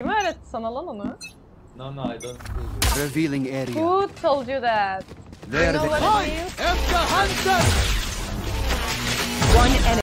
Kim öğretti sana lan onu? No, no, I don't. Revealing area. Who told you that? There You know they what? One enemy.